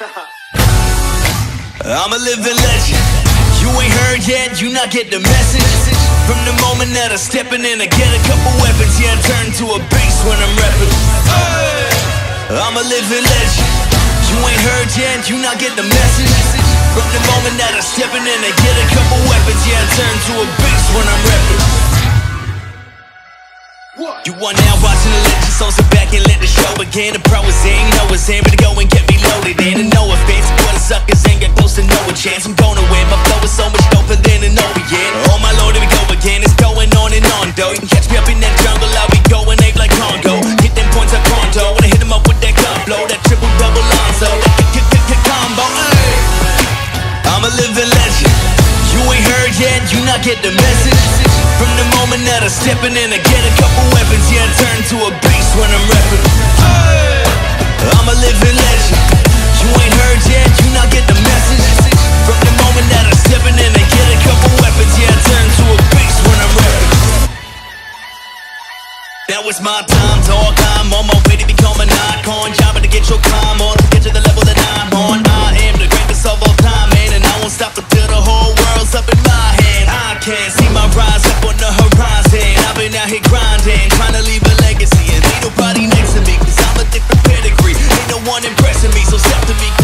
I'm a living legend. You ain't heard yet, you not get the message. From the moment that I steppin' in, I get a couple weapons. Yeah, I turn to a bass when I'm rapping. I'm a living legend. You ain't heard yet, you not get the message. From the moment that I steppin' in, I get a couple weapons. Yeah, I turn to a bass when I'm rapping. You are now watching the legend, so sit back and let the show begin. The pro is in, know it's in, I'm a living legend. You ain't heard yet, you not get the message. From the moment that I steppin' in, I get a couple weapons. Yeah, I turn to a beast when I'm rapping. Hey! I'm a living legend. You ain't heard yet, you not get the message. From the moment that I steppin' in, I get a couple weapons. Yeah, I turn to a beast when I'm rapping. Now it's my time, talk. I'm on my way to become an icon. Job to get your climb rise up on the horizon. I've been out here grinding, trying to leave a legacy, and ain't nobody next to me, cause I'm a different pedigree. Ain't no one impressing me, so step to me.